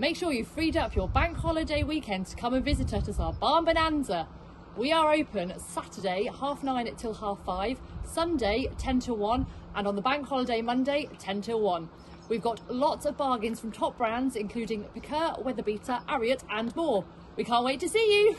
Make sure you've freed up your bank holiday weekend to come and visit us at our barn bonanza. We are open Saturday half nine till half five, Sunday 10 to 1, and on the bank holiday Monday 10 till 1. We've got lots of bargains from top brands including Pikeur, WeatherBeeta, Ariat, and more. We can't wait to see you!